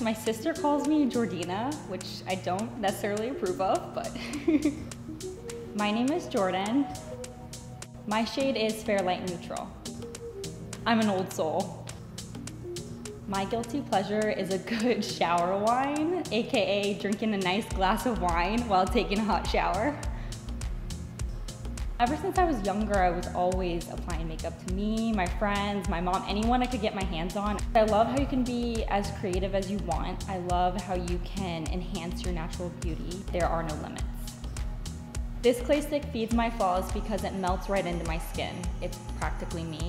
My sister calls me Jordina, which I don't necessarily approve of, but. My name is Jordan. My shade is Fair Light Neutral. I'm an old soul. My guilty pleasure is a good shower wine, AKA drinking a nice glass of wine while taking a hot shower. Ever since I was younger, I was always applying makeup to me, my friends, my mom, anyone I could get my hands on. I love how you can be as creative as you want. I love how you can enhance your natural beauty. There are no limits. This clay stick feeds my flaws because it melts right into my skin. It's practically me.